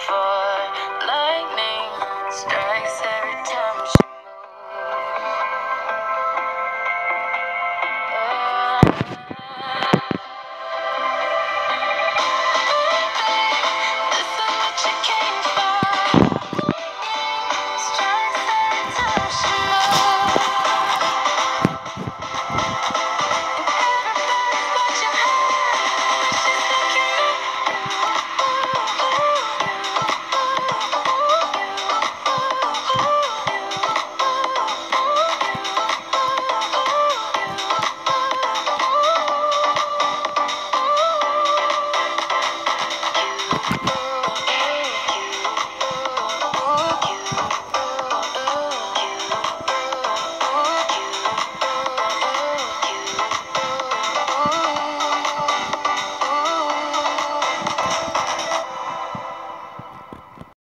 for love.